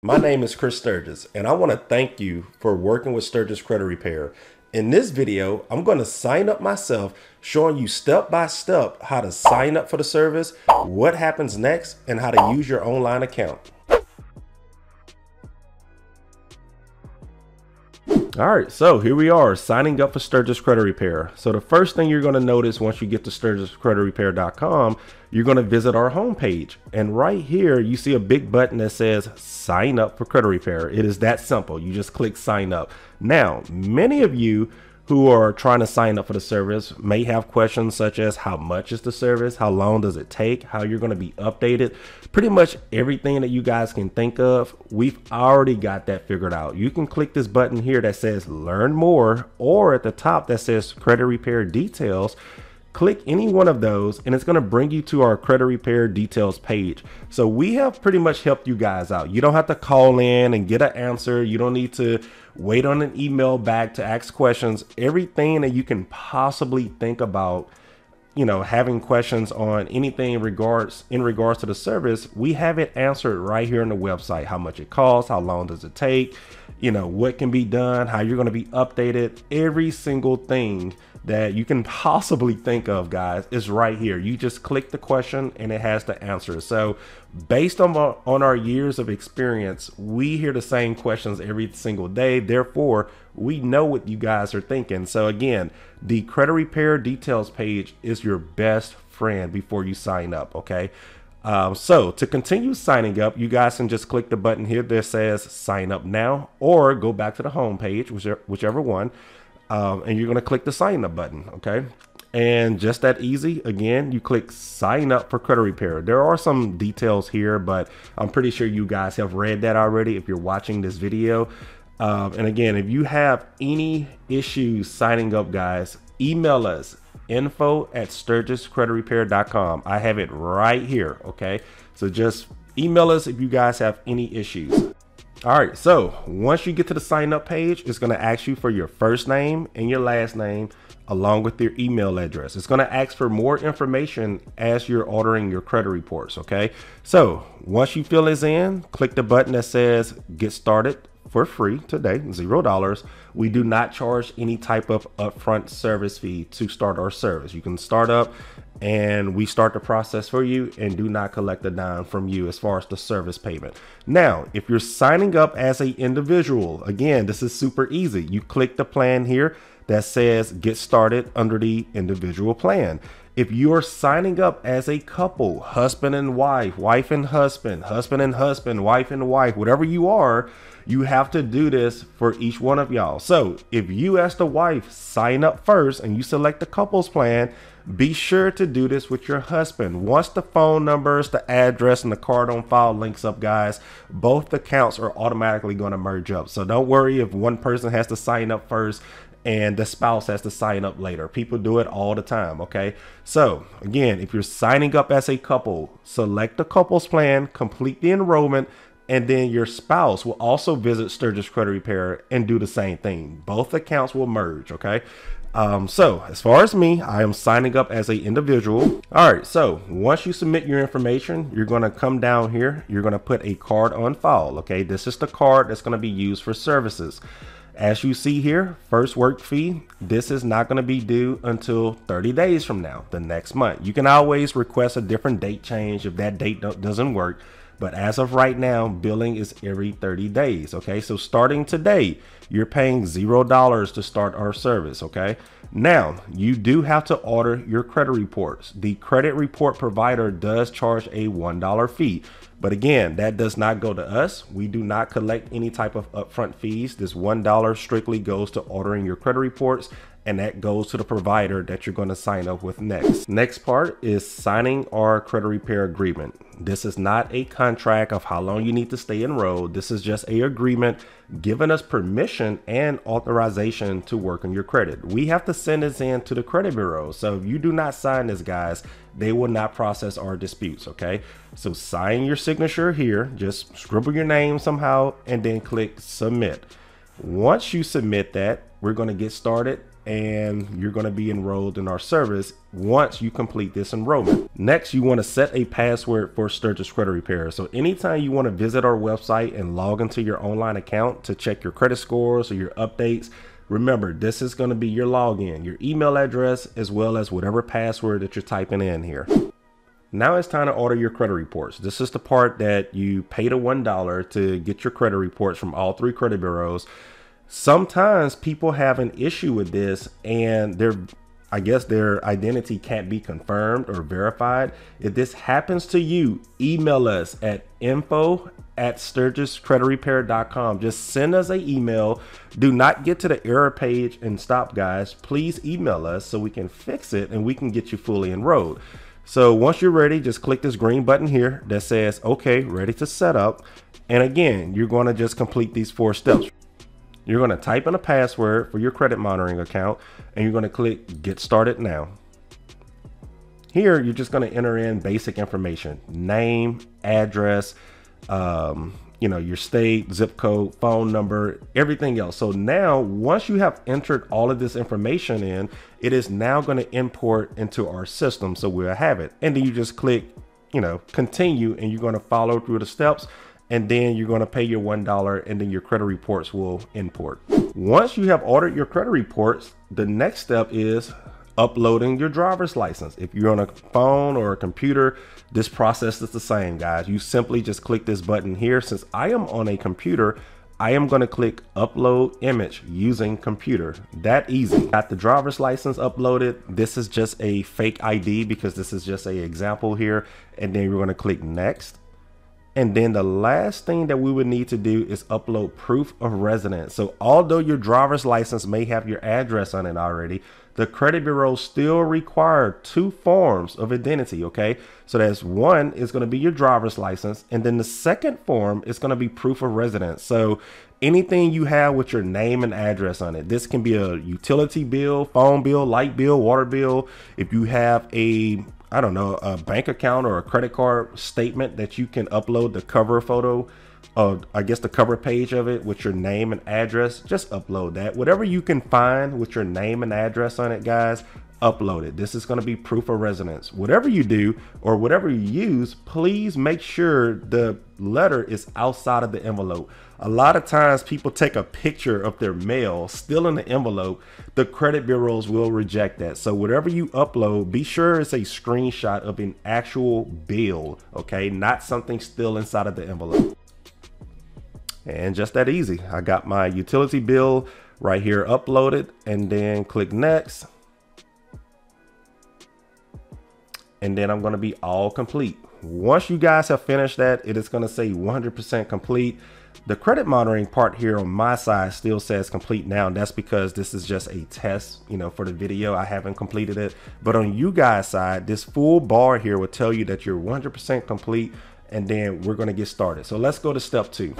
My name is Chris Stirgus, and I want to thank you for working with Stirgus Credit Repair. In this video, I'm going to sign up myself, showing you step by step how to sign up for the service, what happens next, and how to use your online account. All right, so here we are signing up for Stirgus Credit Repair. So the first thing you're going to notice once you get to stirguscreditrepair.com, you're going to visit our homepage. And right here, you see a big button that says sign up for credit repair. It is that simple. You just click sign up. Now, many of you who are trying to sign up for the service may have questions such as how much is the service, how long does it take, how you're going to be updated. Pretty much everything that you guys can think of, we've already got that figured out. You can click this button here that says learn more or at the top that says credit repair details click any one of those and it's going to bring you to our credit repair details page. So we have pretty much helped you guys out. You don't have to call in and get an answer. You don't need to wait on an email back to ask questions. Everything that you can possibly think about you know having questions on anything in regards in regards to the service we have it answered right here on the website how much it costs how long does it take you know what can be done how you're going to be updated every single thing that you can possibly think of, guys, is right here. You just click the question and it has the answer. So, based on on our years of experience, we hear the same questions every single day. Therefore, we know what you guys are thinking. So, again, the credit repair details page is your best friend before you sign up. Okay. Um, so to continue signing up, you guys can just click the button here that says sign up now or go back to the home page, whichever, whichever one um, and you're going to click the sign up button. Okay. And just that easy. Again, you click sign up for credit repair. There are some details here, but I'm pretty sure you guys have read that already if you're watching this video. Um, and again, if you have any issues signing up, guys, email us info at stirguscreditrepair.com. I have it right here. Okay. So just email us if you guys have any issues. All right, so once you get to the sign up page, it's going to ask you for your first name and your last name along with your email address. It's going to ask for more information as you're ordering your credit reports, okay? So once you fill this in, click the button that says get started for free today, zero dollars. We do not charge any type of upfront service fee to start our service. You can start up and we start the process for you and do not collect a dime from you as far as the service payment. Now, if you're signing up as an individual, again, this is super easy. You click the plan here that says get started under the individual plan. If you're signing up as a couple, husband and wife, wife and husband, husband and husband, wife and wife, whatever you are, you have to do this for each one of y'all. So if you as the wife sign up first and you select the couples plan, be sure to do this with your husband. Once the phone numbers, the address, and the card on file links up, guys, both accounts are automatically going to merge up. So don't worry if one person has to sign up first and the spouse has to sign up later. People do it all the time, okay? So, again, if you're signing up as a couple, select the couples plan, complete the enrollment, and then your spouse will also visit Stirgus Credit Repair and do the same thing. Both accounts will merge, okay? Um, so as far as me, I am signing up as a individual. All right, so once you submit your information, you're gonna come down here, you're gonna put a card on file, okay? This is the card that's gonna be used for services. As you see here, first work fee, this is not going to be due until 30 days from now, the next month. You can always request a different date change if that date doesn't work. But as of right now, billing is every 30 days. Okay, so starting today, you're paying zero dollars to start our service. Okay, now you do have to order your credit reports. The credit report provider does charge a $1 fee. But again, that does not go to us. We do not collect any type of upfront fees. This $1 strictly goes to ordering your credit reports and that goes to the provider that you're going to sign up with next. Next part is signing our credit repair agreement. This is not a contract of how long you need to stay enrolled. This is just a agreement giving us permission and authorization to work on your credit. We have to send this in to the credit bureau. So if you do not sign this, guys, they will not process our disputes. Okay. So sign your signature here, just scribble your name somehow and then click submit. Once you submit that, we're going to get started and you're going to be enrolled in our service once you complete this enrollment. Next, you want to set a password for Stirgus Credit Repair. So anytime you want to visit our website and log into your online account to check your credit scores or your updates, remember this is going to be your login, your email address, as well as whatever password that you're typing in here. Now it's time to order your credit reports. This is the part that you pay the $1 to get your credit reports from all three credit bureaus. Sometimes people have an issue with this and their I guess their identity can't be confirmed or verified. If this happens to you, email us at info at stirguscreditrepair.com. Just send us an email. Do not get to the error page and stop, guys. Please email us so we can fix it and we can get you fully enrolled. So once you're ready, just click this green button here that says, okay, ready to set up. And again, you're going to just complete these four steps. You're going to type in a password for your credit monitoring account and you're going to click get started now. Here, you're just going to enter in basic information, name, address, um, you know, your state, zip code, phone number, everything else. So now once you have entered all of this information in, it is now going to import into our system. So we'll have it. And then you just click, you know, continue and you're going to follow through the steps and then you're going to pay your $1 and then your credit reports will import. Once you have ordered your credit reports, the next step is uploading your driver's license. If you're on a phone or a computer, this process is the same, guys. You simply just click this button here. Since I am on a computer, I am going to click upload image using computer. That easy. Got the driver's license uploaded. This is just a fake ID because this is just a example here. And then we're going to click next. And then the last thing that we would need to do is upload proof of residence. So although your driver's license may have your address on it already, the credit bureau still require two forms of identity. Okay. So that's one is going to be your driver's license. And then the second form is going to be proof of residence. So anything you have with your name and address on it. This can be a utility bill, phone bill, light bill, water bill. If you have a I don't know, a bank account or a credit card statement that you can upload the cover photo of, I guess, the cover page of it with your name and address. Just upload that. Whatever you can find with your name and address on it, guys, upload it. This is going to be proof of residence. Whatever you do or whatever you use, please make sure the letter is outside of the envelope. A lot of times people take a picture of their mail still in the envelope. The credit bureaus will reject that. So whatever you upload, be sure it's a screenshot of an actual bill, okay? Not something still inside of the envelope. And just that easy. I got my utility bill right here uploaded and then click next. And then I'm gonna be all complete. Once you guys have finished that, it is gonna say 100% complete. The credit monitoring part here on my side still says complete now. That's because this is just a test, you know, for the video. I haven't completed it. But on you guys side, this full bar here will tell you that you're 100% complete. And then we're going to get started. So let's go to step two.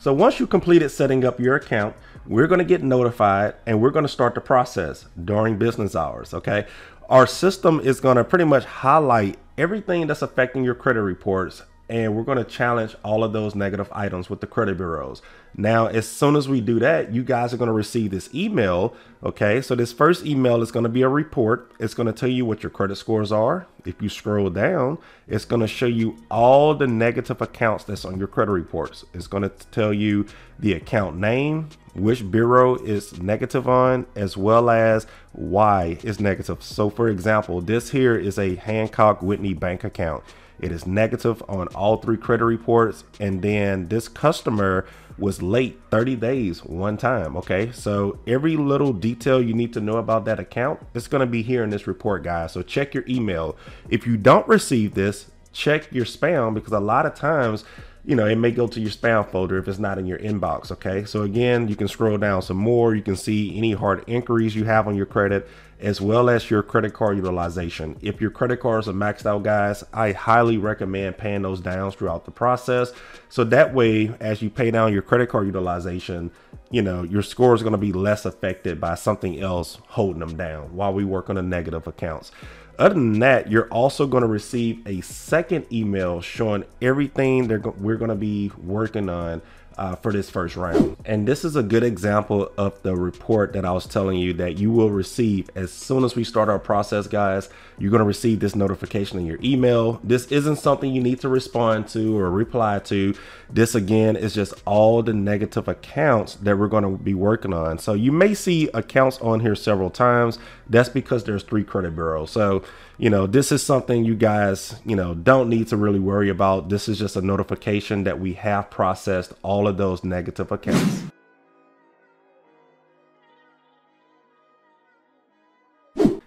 So once you completed setting up your account, we're going to get notified and we're going to start the process during business hours. Okay. Our system is going to pretty much highlight everything that's affecting your credit reports and we're going to challenge all of those negative items with the credit bureaus. Now, as soon as we do that, you guys are going to receive this email. Okay, so this first email is going to be a report. It's going to tell you what your credit scores are. If you scroll down, it's going to show you all the negative accounts that's on your credit reports. It's going to tell you the account name, which bureau is negative on, as well as why is negative. So, for example, this here is a Hancock Whitney bank account. It is negative on all three credit reports. And then this customer was late 30 days one time. Okay. So every little detail you need to know about that account is going to be here in this report, guys. So check your email. If you don't receive this, check your spam because a lot of times you know, it may go to your spam folder if it's not in your inbox. Okay. So again, you can scroll down some more. You can see any hard inquiries you have on your credit as well as your credit card utilization. If your credit cards are maxed out, guys, I highly recommend paying those down throughout the process. So that way, as you pay down your credit card utilization, you know, your score is going to be less affected by something else holding them down while we work on the negative accounts. Other than that, you're also going to receive a second email showing everything that we're going to be working on uh, for this first round. And this is a good example of the report that I was telling you that you will receive as soon as we start our process, guys. You're going to receive this notification in your email. This isn't something you need to respond to or reply to. This again is just all the negative accounts that we're going to be working on. So you may see accounts on here several times. That's because there's three credit bureaus. So, you know, this is something you guys, you know, don't need to really worry about. This is just a notification that we have processed all of those negative accounts.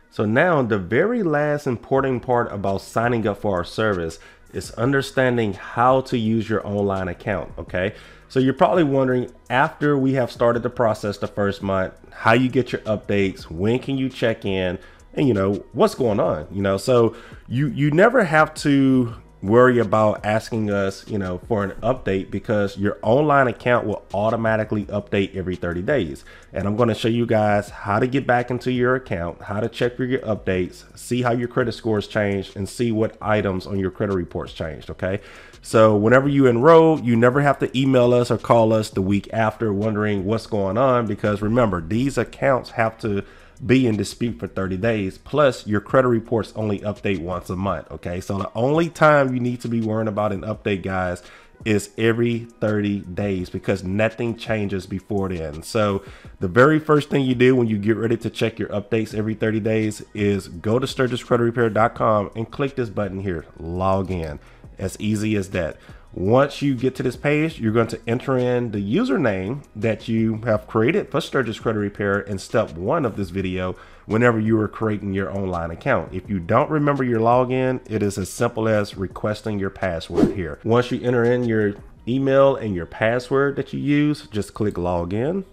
So now the very last important part about signing up for our service is understanding how to use your online account, okay? So you're probably wondering after we have started the process the first month, how you get your updates, when can you check in, and you know, what's going on, you know? So you you never have to worry about asking us, you know, for an update because your online account will automatically update every 30 days. And I'm going to show you guys how to get back into your account, how to check for your updates, see how your credit scores changed and see what items on your credit reports changed. Okay. So whenever you enroll, you never have to email us or call us the week after wondering what's going on because remember, these accounts have to be in dispute for 30 days. Plus, your credit reports only update once a month. Okay, so the only time you need to be worrying about an update, guys, is every 30 days because nothing changes before then. So, the very first thing you do when you get ready to check your updates every 30 days is go to stirguscreditrepair.com and click this button here, log in. As easy as that. Once you get to this page, you're going to enter in the username that you have created for Stirgus Credit Repair in step one of this video whenever you are creating your online account. If you don't remember your login, it is as simple as requesting your password here. Once you enter in your email and your password that you use, just click login.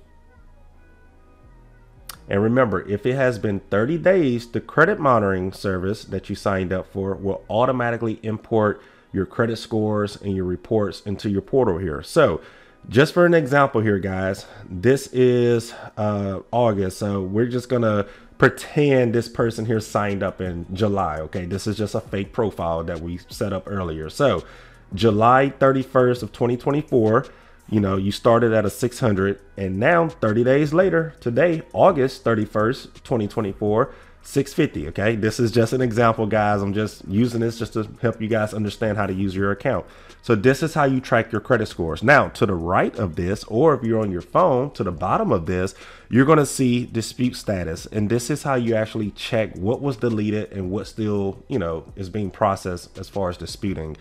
And remember, if it has been 30 days, the credit monitoring service that you signed up for will automatically import your credit scores and your reports into your portal here. So just for an example here, guys, this is uh, August. So we're just going to pretend this person here signed up in July. Okay, this is just a fake profile that we set up earlier. So July 31st of 2024, you know, you started at a 600 and now 30 days later, today, August 31st, 2024, 650 okay? This is just an example guys. I'm just using this just to help you guys understand how to use your account. So this is how you track your credit scores. Now to the right of this or if you're on your phone to the bottom of this you're going to see dispute status. And this is how you actually check what was deleted and what still you know is being processed as far as disputing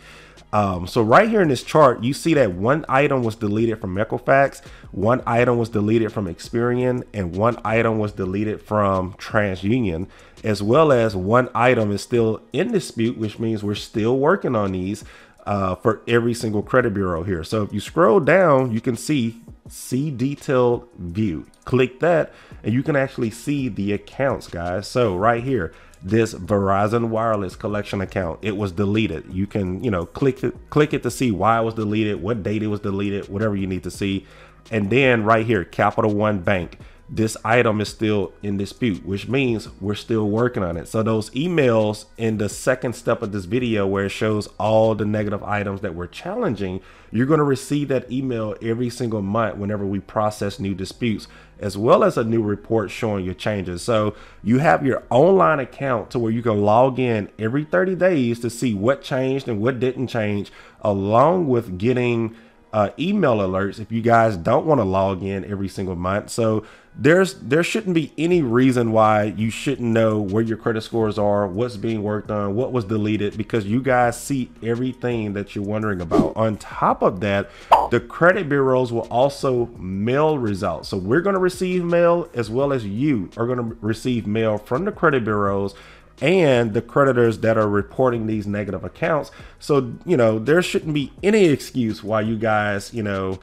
um, so right here in this chart, you see that one item was deleted from Equifax, one item was deleted from Experian, and one item was deleted from TransUnion, as well as one item is still in dispute, which means we're still working on these uh, for every single credit bureau here. So if you scroll down, you can see see detailed view. Click that and you can actually see the accounts, guys. So right here, this Verizon Wireless collection account. It was deleted. You can, you know, click it, click it to see why it was deleted, what date it was deleted, whatever you need to see. And then right here, Capital One Bank this item is still in dispute, which means we're still working on it. So those emails in the second step of this video where it shows all the negative items that we're challenging, you're going to receive that email every single month whenever we process new disputes, as well as a new report showing your changes. So you have your online account to where you can log in every 30 days to see what changed and what didn't change, along with getting uh, email alerts if you guys don't want to log in every single month. So there's there shouldn't be any reason why you shouldn't know where your credit scores are, what's being worked on, what was deleted, because you guys see everything that you're wondering about. On top of that, the credit bureaus will also mail results. So we're going to receive mail as well as you are going to receive mail from the credit bureaus and the creditors that are reporting these negative accounts. So, you know, there shouldn't be any excuse why you guys, you know,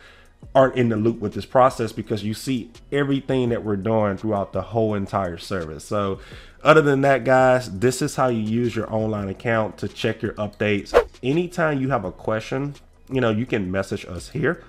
aren't in the loop with this process because you see everything that we're doing throughout the whole entire service. So, other than that, guys, this is how you use your online account to check your updates. Anytime you have a question, you know, you can message us here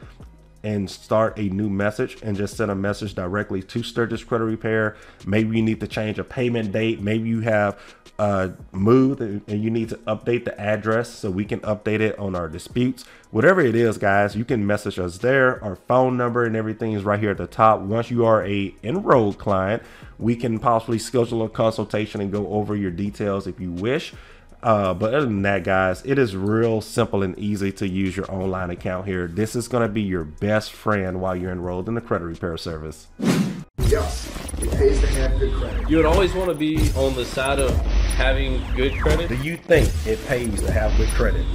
and start a new message and just send a message directly to Stirgus Credit Repair. Maybe you need to change a payment date. Maybe you have uh, moved and you need to update the address so we can update it on our disputes, whatever it is, guys, you can message us there. Our phone number and everything is right here at the top. Once you are a enrolled client, we can possibly schedule a consultation and go over your details if you wish. Uh, but other than that, guys, it is real simple and easy to use your online account here. This is going to be your best friend while you're enrolled in the credit repair service. Yes, it pays to have good credit. You would always want to be on the side of having good credit. Do you think it pays to have good credit?